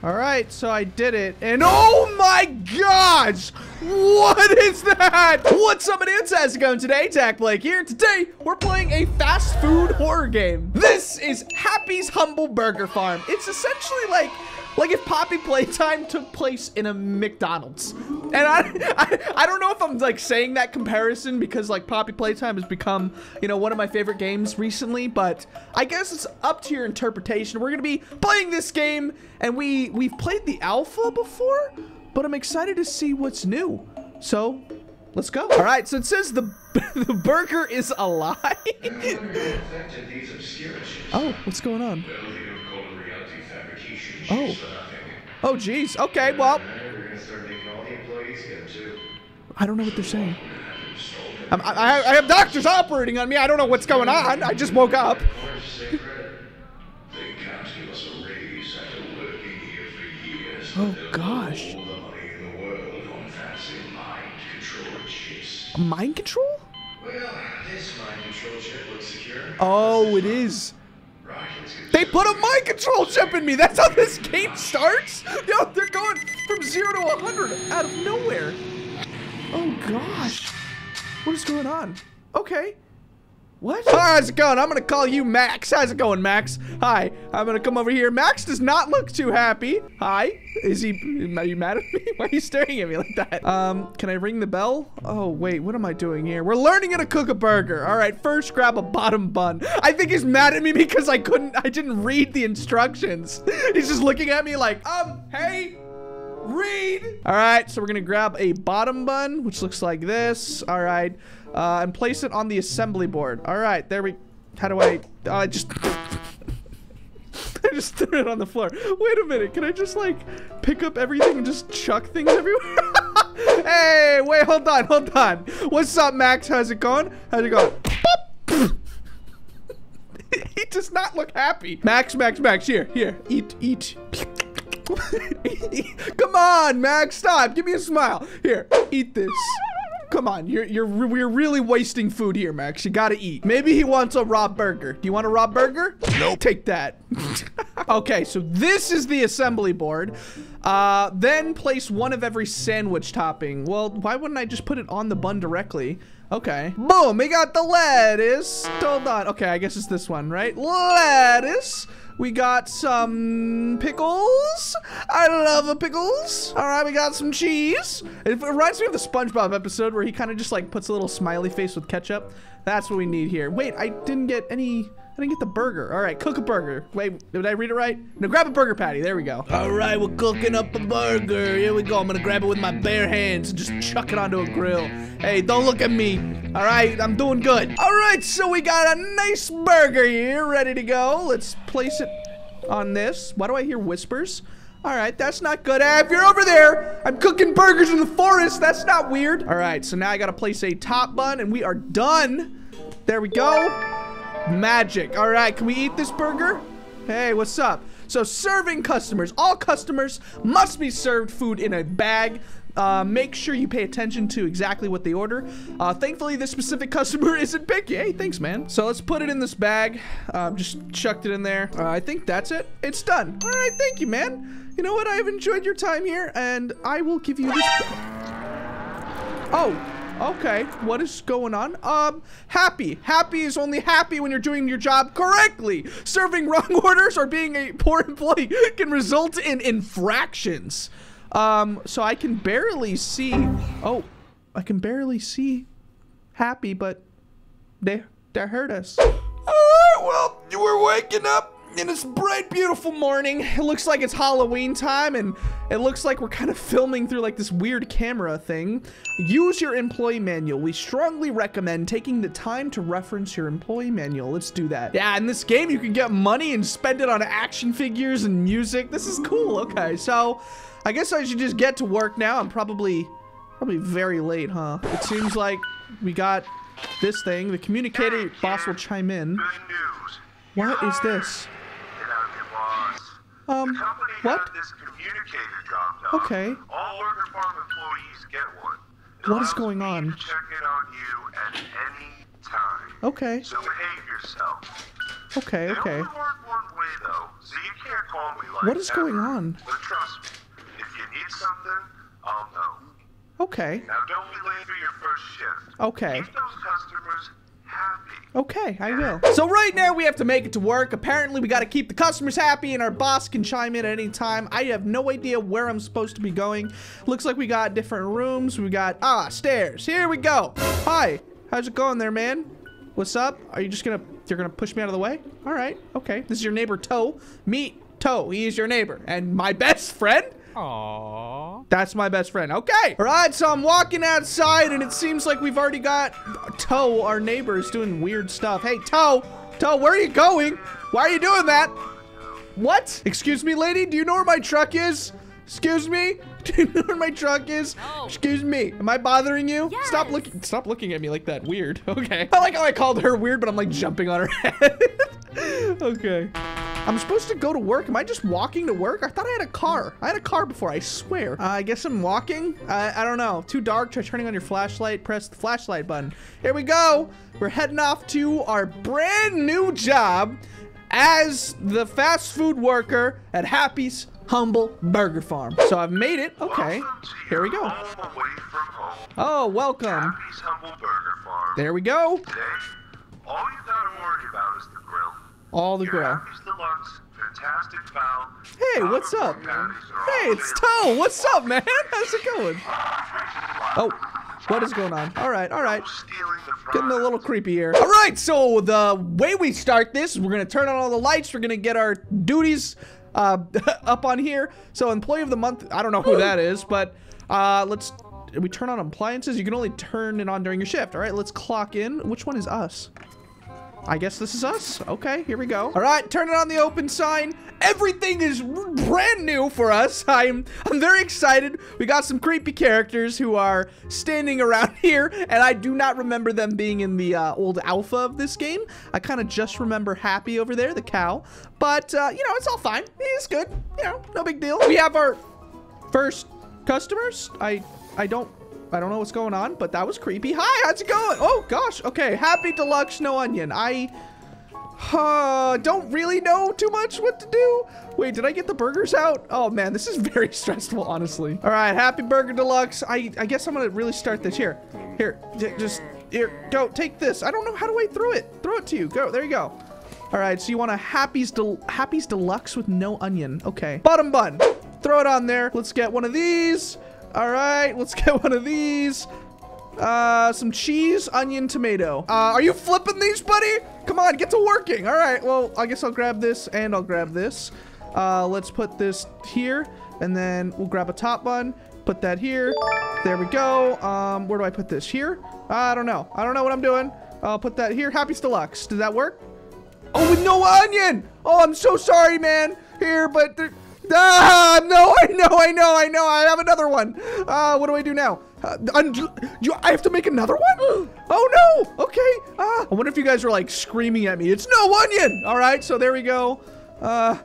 All right, so I did it. And oh my gosh! What is that? What's up, idiots? How's it going today? Dak Blake here. Today, we're playing a fast food horror game. This is Happy's Humble Burger Farm. It's essentially like like if Poppy Playtime took place in a McDonald's. And I, I, I don't know if I'm like saying that comparison because like Poppy Playtime has become, you know, one of my favorite games recently, but I guess it's up to your interpretation. We're gonna be playing this game and we, we've played the alpha before, but I'm excited to see what's new. So Let's go. All right, so it says the the burger is alive. oh, what's going on? Oh. Oh, geez. Okay, well. I don't know what they're saying. I, I, I have doctors operating on me. I don't know what's going on. I just woke up. Oh, gosh. Mind control? Oh, it is. They put a mind control chip in me. That's how this game starts. Yo, they're going zero to 100 out of nowhere. Oh, gosh. What is going on? Okay. What? Hi, how's it going? I'm gonna call you Max. How's it going, Max? Hi. I'm gonna come over here. Max does not look too happy. Hi. Is he? Are you mad at me? Why are you staring at me like that? Um, can I ring the bell? Oh wait, what am I doing here? We're learning how to cook a burger. All right, first grab a bottom bun. I think he's mad at me because I couldn't. I didn't read the instructions. He's just looking at me like, um, hey. Read. All right, so we're gonna grab a bottom bun, which looks like this. All right uh, and place it on the assembly board. All right, there we. How do I? I uh, just. I just threw it on the floor. Wait a minute, can I just like pick up everything and just chuck things everywhere? hey, wait, hold on, hold on. What's up, Max? How's it going? How's it going? he does not look happy. Max, Max, Max, here, here, eat, eat. Come on, Max, stop. Give me a smile. Here, eat this. Come on, you're you're we're really wasting food here, Max. You gotta eat. Maybe he wants a raw burger. Do you want a raw burger? Nope. Take that. okay, so this is the assembly board. Uh, then place one of every sandwich topping. Well, why wouldn't I just put it on the bun directly? Okay. Boom, we got the lettuce. Hold on. Okay, I guess it's this one, right? Lettuce. We got some pickles. I love pickles. All right, we got some cheese. It reminds me of the SpongeBob episode where he kind of just like puts a little smiley face with ketchup. That's what we need here. Wait, I didn't get any I didn't get the burger. All right, cook a burger. Wait, did I read it right? No, grab a burger patty. There we go. All right, we're cooking up a burger. Here we go. I'm gonna grab it with my bare hands and just chuck it onto a grill. Hey, don't look at me. All right, I'm doing good. All right, so we got a nice burger here ready to go. Let's place it on this. Why do I hear whispers? All right, that's not good. Hey, if you're over there, I'm cooking burgers in the forest. That's not weird. All right, so now I gotta place a top bun and we are done. There we go. Magic. All right, can we eat this burger? Hey, what's up? So serving customers. All customers must be served food in a bag. Uh, make sure you pay attention to exactly what they order. Uh, thankfully, this specific customer isn't picky. Hey, thanks, man. So let's put it in this bag. Um, just chucked it in there. Uh, I think that's it. It's done. All right, thank you, man. You know what? I've enjoyed your time here, and I will give you this. Oh, Okay, what is going on? Um, happy. Happy is only happy when you're doing your job correctly. Serving wrong orders or being a poor employee can result in infractions. Um, so I can barely see. Oh, I can barely see happy, but they they hurt us. All right, well, we're waking up in this bright, beautiful morning. It looks like it's Halloween time, and it looks like we're kind of filming through like this weird camera thing. Use your employee manual. We strongly recommend taking the time to reference your employee manual. Let's do that. Yeah, in this game, you can get money and spend it on action figures and music. This is cool. Okay, so I guess I should just get to work now. I'm probably, probably very late, huh? It seems like we got this thing. The communicator boss will chime in. What is this? Um, what? Okay. All Burger Farm employees get one. It what is going on? on you at any time. Okay. So behave yourself. Okay, okay. only worked one way though, so you can't call me like What is that. going on? But trust me, if you need something, I'll know. Okay. Now don't be late for your first shift. Okay. Keep those customers. Okay, I will. So right now we have to make it to work. Apparently we got to keep the customers happy and our boss can chime in at any time. I have no idea where I'm supposed to be going. Looks like we got different rooms. We got, ah, stairs. Here we go. Hi, how's it going there, man? What's up? Are you just gonna, you're gonna push me out of the way? All right, okay. This is your neighbor, Toe. Meet Toe. He is your neighbor and my best friend. Aww. That's my best friend. Okay. All right, so I'm walking outside and it seems like we've already got Toe, our neighbor, is doing weird stuff. Hey, Toe. Toe, where are you going? Why are you doing that? What? Excuse me, lady? Do you know where my truck is? Excuse me? Do you know where my truck is? No. Excuse me. Am I bothering you? Stop looking stop looking at me like that. Weird. Okay. I like how I called her weird, but I'm like jumping on her head. okay. I'm supposed to go to work. Am I just walking to work? I thought I had a car. I had a car before, I swear. Uh, I guess I'm walking. I, I don't know. Too dark. Try turning on your flashlight. Press the flashlight button. Here we go. We're heading off to our brand new job as the fast food worker at Happy's Humble Burger Farm. So I've made it. Okay. Here we go. Home away from home. Oh, welcome. Happy's Humble Burger Farm. There we go. Today, all you gotta worry about is the grill. All the Your grill. Deluxe. Hey, what's up? Hey, it's. Toe. What's up, man? How's it going? Oh, what is going on? All right, all right. Stealing the fries. Getting a little creepy here. All right, so the way we start this, we're gonna turn on all the lights. We're gonna get our duties uh, up on here. So employee of the month, I don't know who that is, but uh, let's. We turn on appliances. You can only turn it on during your shift. All right, let's clock in. Which one is us? I guess this is us. Okay, here we go. All right, turn it on the open sign. Everything is brand new for us. I'm I'm very excited. We got some creepy characters who are standing around here, and I do not remember them being in the uh, old alpha of this game. I kind of just remember Happy over there, the cow. But uh, you know, it's all fine. It's good. You know, no big deal. We have our first customers. I I don't I don't know what's going on, but that was creepy. Hi, how's it going? Oh gosh, okay. Happy deluxe no onion. I uh, don't really know too much what to do. Wait, did I get the burgers out? Oh man, this is very stressful, honestly. All right, happy burger deluxe. I I guess I'm gonna really start this here. Here, just here, go. Take this. I don't know how to I throw it. Throw it to you. Go. There you go. All right, so you want a Happy's Del Happy's Deluxe with no onion. Okay. Bottom bun. Throw it on there. Let's get one of these. All right, let's get one of these. Uh, some cheese, onion, tomato. Uh, are you flipping these, buddy? Come on, get to working. All right, well, I guess I'll grab this and I'll grab this. Uh, let's put this here and then we'll grab a top bun, put that here. There we go. Um, where do I put this? Here? I don't know. I don't know what I'm doing. I'll put that here. Happy's Deluxe. Does that work? Oh, with no onion. Oh, I'm so sorry, man. Here, but there, ah, no, I know, I know, I know. I have another one. Uh, what do I do now? Uh, you, I have to make another one? Oh no. Okay. Ah, I wonder if you guys are like screaming at me. It's no onion. All right. So there we go. Uh,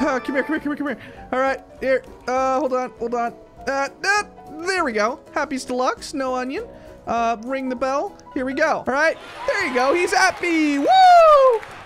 uh, come here, come here, come here, come here. All right, here. Uh, hold on, hold on. Uh, uh, there we go. Happy's Deluxe, no onion. Uh, ring the bell. Here we go. All right, there you go. He's happy. Woo!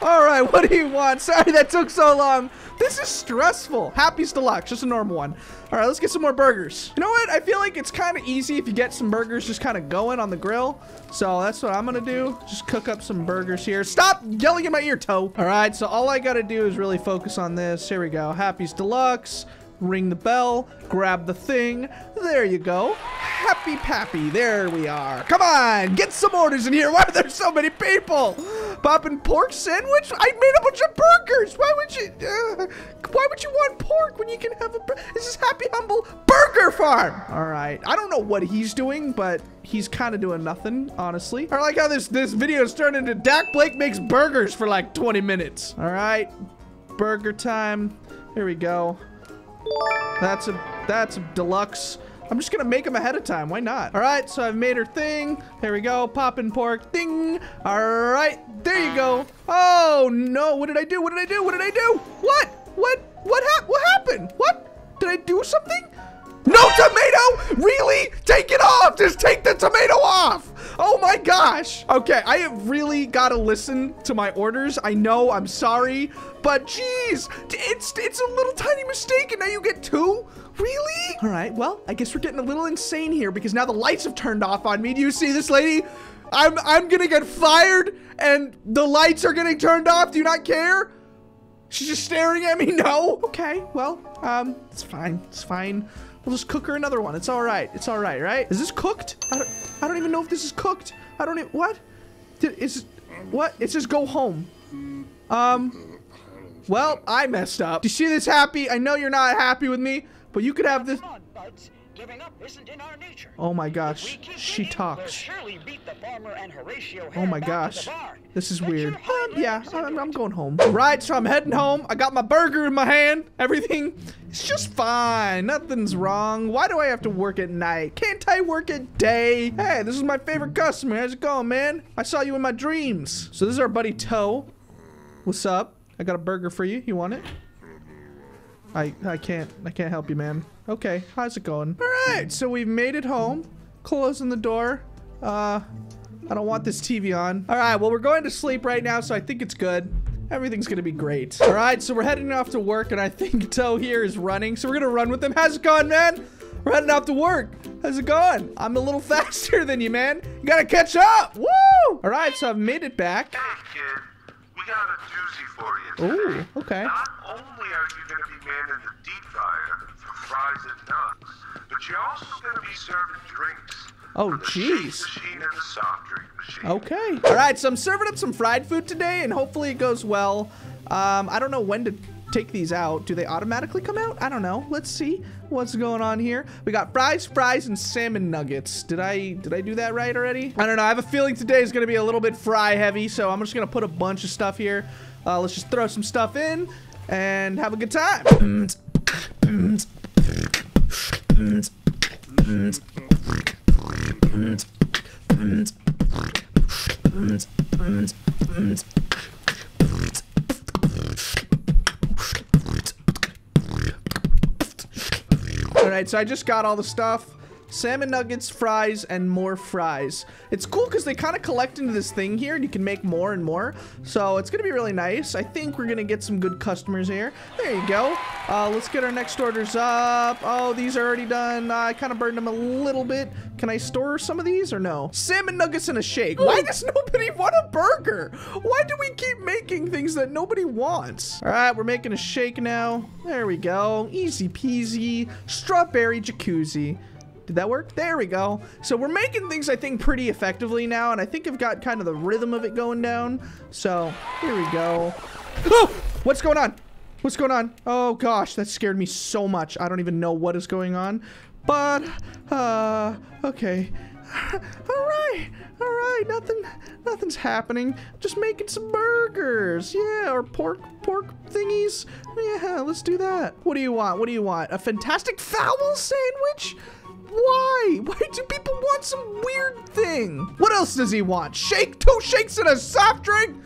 All right, what do you want? Sorry that took so long. This is stressful. Happy's Deluxe, just a normal one. All right, let's get some more burgers. You know what? I feel like it's kind of easy if you get some burgers just kind of going on the grill. So that's what I'm gonna do. Just cook up some burgers here. Stop yelling in my ear, Toe. All right, so all I gotta do is really focus on this. Here we go. Happy's Deluxe. Ring the bell, grab the thing. There you go. Happy Pappy. There we are. Come on, get some orders in here. Why are there so many people? Poppin' pork sandwich? I made a bunch of burgers. Why would you? Uh, why would you want pork when you can have a? This is Happy Humble Burger Farm. All right. I don't know what he's doing, but he's kind of doing nothing, honestly. I like how this this video is turned into Dak Blake makes burgers for like 20 minutes. All right, burger time. Here we go. That's a that's a deluxe. I'm just gonna make them ahead of time. Why not? All right, so I've made her thing. There we go. Poppin' pork. Ding. All right, there you go. Oh no! What did I do? What did I do? What did I do? What? What? What hap- What happened? What? Did I do something? No tomato? Really? Take it off. Just take the tomato off. Oh my gosh. Okay, I have really got to listen to my orders. I know, I'm sorry, but geez, it's it's a little tiny mistake and now you get two? Really? All right, well, I guess we're getting a little insane here because now the lights have turned off on me. Do you see this lady? I'm I'm gonna get fired and the lights are getting turned off. Do you not care? She's just staring at me. No. Okay. Well, um, it's fine. It's fine. We'll just cook her another one. It's all right. It's all right, right? Is this cooked? I don't, I don't even know if this is cooked. I don't even, what? Did, is, what? It says go home. Um, well, I messed up. Do you see this happy? I know you're not happy with me, but you could have this. On. Giving up isn't in our nature. Oh my gosh. She talks. beat the farmer and Horatio Oh my gosh. This is Let weird. Um, yeah, I'm, I'm going home. Right, so I'm heading home. I got my burger in my hand. Everything is just fine. Nothing's wrong. Why do I have to work at night? Can't I work at day? Hey, this is my favorite customer. How's it going, man? I saw you in my dreams. So this is our buddy Toe. What's up? I got a burger for you. You want it? I I can't I can't help you, man. Okay, how's it going? All right, so we've made it home. Closing the door. Uh, I don't want this TV on. All right, well we're going to sleep right now, so I think it's good. Everything's gonna be great. All right, so we're heading off to work, and I think Toe here is running, so we're gonna run with him. How's it going, man? We're heading off to work. How's it going? I'm a little faster than you, man. You gotta catch up. Woo! All right, so I've made it back. Got a doozy for you today. Ooh, okay. Not only are you going to be manning the deep fryer for fries and nuts, but you're also going to be serving drinks. Oh, jeez. machine and the soft drink machine. Okay. All right, so I'm serving up some fried food today, and hopefully it goes well. Um, I don't know when to take these out. Do they automatically come out? I don't know. Let's see what's going on here. We got fries, fries, and salmon nuggets. Did I did I do that right already? I don't know. I have a feeling today is gonna be a little bit fry heavy, so I'm just gonna put a bunch of stuff here. Uh, let's just throw some stuff in and have a good time. All right, so I just got all the stuff. Salmon nuggets, fries, and more fries. It's cool because they kind of collect into this thing here and you can make more and more. So it's going to be really nice. I think we're going to get some good customers here. There you go. Uh, let's get our next orders up. Oh, these are already done. Uh, I kind of burned them a little bit. Can I store some of these or no? Salmon nuggets and a shake. Why does nobody want a burger? Why do we keep making things that nobody wants? All right, we're making a shake now. There we go. Easy peasy. Strawberry jacuzzi. Did that work? There we go. So we're making things, I think, pretty effectively now, and I think I've got kind of the rhythm of it going down. So here we go. Oh! What's going on? What's going on? Oh gosh, that scared me so much. I don't even know what is going on. But, uh, okay. all right, all right, nothing, nothing's happening. Just making some burgers, yeah, or pork, pork thingies. Yeah, let's do that. What do you want? What do you want? A fantastic fowl sandwich? Why? Why do people want some weird thing? What else does he want? Shake, two shakes and a soft drink?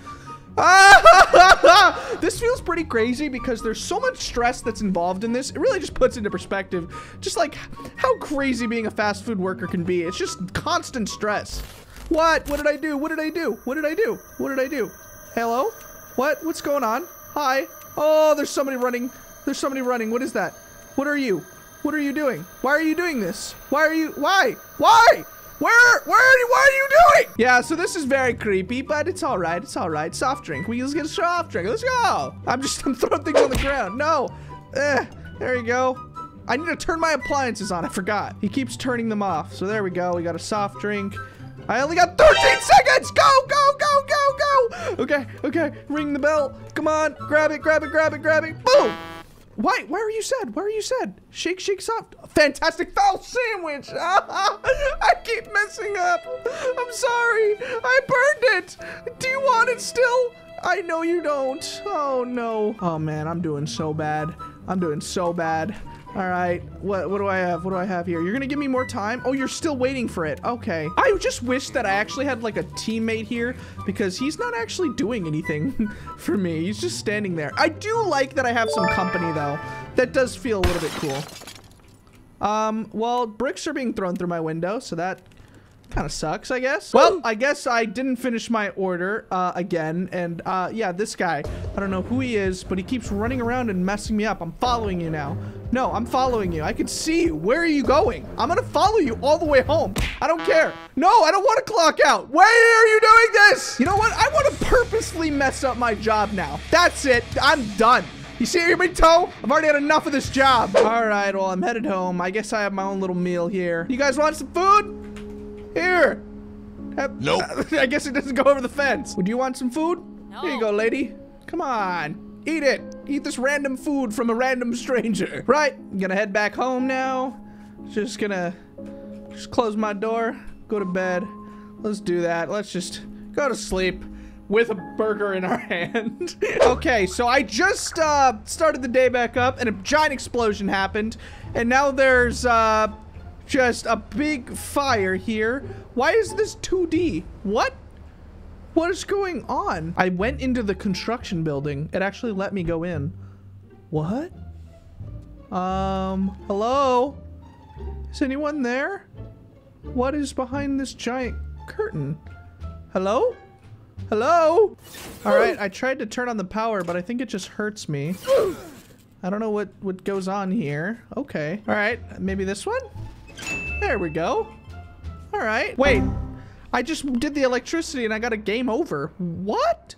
This feels pretty crazy because there's so much stress that's involved in this. It really just puts into perspective just like how crazy being a fast food worker can be. It's just constant stress. What? What did I do? What did I do? What did I do? What did I do? Hello? What? What's going on? Hi. Oh, there's somebody running. There's somebody running. What is that? What are you? What are you doing? Why are you doing this? Why are you? Why? Why? Where? Where are you? What are you doing? Yeah, so this is very creepy, but it's all right. It's all right. Soft drink. We just get a soft drink. Let's go. I'm just I'm throwing things on the ground. No. Eh, there you go. I need to turn my appliances on. I forgot. He keeps turning them off. So there we go. We got a soft drink. I only got 13 seconds. Go, go, go, go, go. Okay, okay. Ring the bell. Come on. Grab it, grab it, grab it, grab it. Boom. Why? Why are you sad? Why are you sad? Shake, shake, soft. Fantastic fowl sandwich. I keep messing up. I'm sorry. I burned it. Do you want it still? I know you don't. Oh no. Oh man, I'm doing so bad. I'm doing so bad. All right. What what do I have? What do I have here? You're gonna give me more time? Oh, you're still waiting for it. Okay. I just wish that I actually had like a teammate here because he's not actually doing anything for me. He's just standing there. I do like that I have some company though. That does feel a little bit cool. Um, well, bricks are being thrown through my window, so that kind of sucks, I guess. Well, I guess I didn't finish my order uh, again. And uh, yeah, this guy, I don't know who he is, but he keeps running around and messing me up. I'm following you now. No, I'm following you. I can see you. Where are you going? I'm going to follow you all the way home. I don't care. No, I don't want to clock out. Why are you doing this? You know what? I want to purposely mess up my job now. That's it. I'm done. You see me toe? I've already had enough of this job. All right, well, I'm headed home. I guess I have my own little meal here. You guys want some food? Here. Have- Nope. I guess it doesn't go over the fence. Would you want some food? No. Here you go, lady. Come on. Eat it. Eat this random food from a random stranger. Right. I'm gonna head back home now. Just gonna just close my door, go to bed. Let's do that. Let's just go to sleep with a burger in our hand. okay, so I just uh, started the day back up and a giant explosion happened. And now there's uh, just a big fire here. Why is this 2D? What? What is going on? I went into the construction building. It actually let me go in. What? Um, hello? Is anyone there? What is behind this giant curtain? Hello? Hello? All right, I tried to turn on the power, but I think it just hurts me. I don't know what, what goes on here. Okay. All right, maybe this one? There we go. All right. Wait, I just did the electricity and I got a game over. What?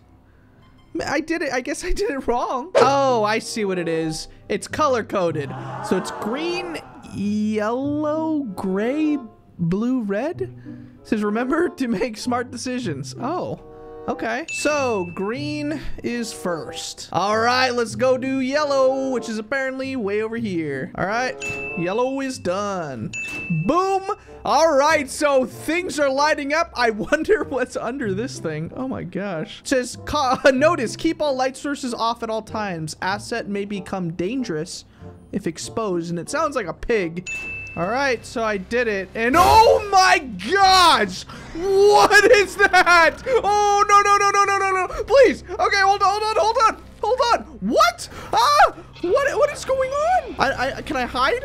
I did it. I guess I did it wrong. Oh, I see what it is. It's color coded. So it's green, yellow, gray, blue, red. It says remember to make smart decisions. Oh. Okay. So green is first. All right, let's go do yellow, which is apparently way over here. All right. Yellow is done. Boom. All right. So things are lighting up. I wonder what's under this thing. Oh my gosh. It says notice keep all light sources off at all times. Asset may become dangerous if exposed. And it sounds like a pig. All right, so I did it, and oh my gosh, what is that? Oh no no no no no no no! Please, okay, hold on, hold on, hold on, hold on. What? Ah, what? What is going on? I, I can I hide?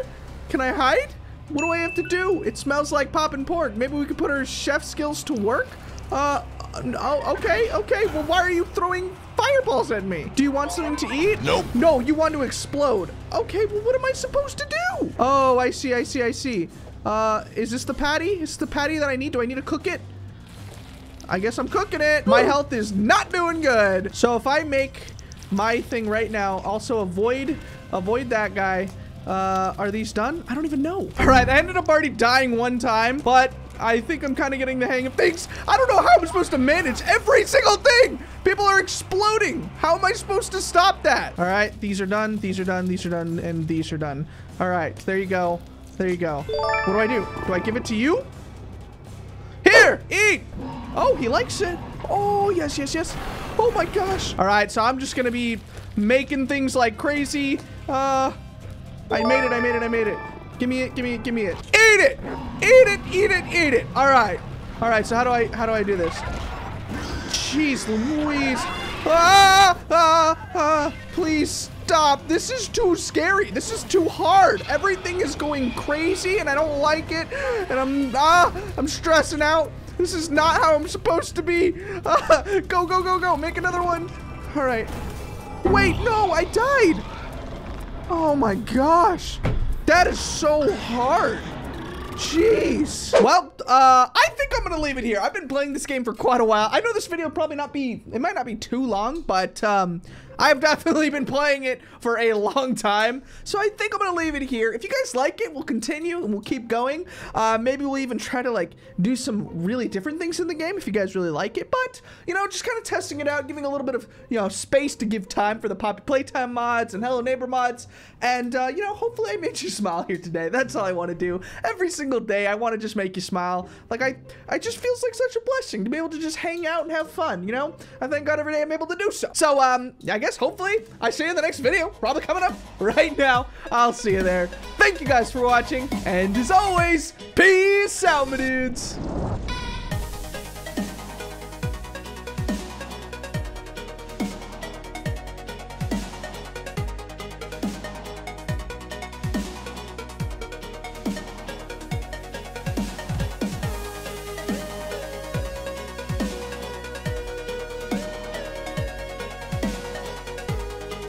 Can I hide? What do I have to do? It smells like popping pork. Maybe we could put our chef skills to work. Uh, oh, okay, okay. Well, why are you throwing fireballs at me? Do you want something to eat? Nope. No, you want to explode. Okay, well, what am I supposed to do? Oh, I see, I see, I see. Uh, is this the patty? Is this the patty that I need? Do I need to cook it? I guess I'm cooking it. My health is not doing good. So if I make my thing right now, also avoid, avoid that guy. Uh, are these done? I don't even know. All right, I ended up already dying one time, but I think I'm kind of getting the hang of things. I don't know how I'm supposed to manage every single thing. People are exploding. How am I supposed to stop that? All right, these are done, these are done, these are done, and these are done. All right, there you go. There you go. What do I do? Do I give it to you? Here, eat. Oh, he likes it. Oh, yes, yes, yes. Oh my gosh. All right, so I'm just gonna be making things like crazy. Uh, I made it, I made it, I made it. Give me it, give me it, give me it. Eat it! Eat it, eat it, eat it. All right. All right, so how do I, how do I do this? Jeez Louise. Ah, ah, ah, please stop. This is too scary. This is too hard. Everything is going crazy and I don't like it. And I'm, ah, I'm stressing out. This is not how I'm supposed to be. Ah, go, go, go, go. Make another one. All right. Wait, no, I died. Oh my gosh. That is so hard. Jeez. Well, uh, I think I'm gonna leave it here. I've been playing this game for quite a while. I know this video probably not be, it might not be too long, but um, I've definitely been playing it for a long time. So I think I'm gonna leave it here. If you guys like it, we'll continue and we'll keep going. Uh, maybe we'll even try to like do some really different things in the game if you guys really like it. But, you know, just kind of testing it out, giving a little bit of, you know, space to give time for the Poppy Playtime mods and Hello Neighbor mods. And, uh, you know, hopefully I made you smile here today. That's all I want to do. Every single day, I want to just make you smile. Like, I, I just feels like such a blessing to be able to just hang out and have fun, you know? I thank God every day I'm able to do so. So, um, I guess hopefully I see you in the next video. Probably coming up right now. I'll see you there. Thank you guys for watching. And as always, peace out, my dudes.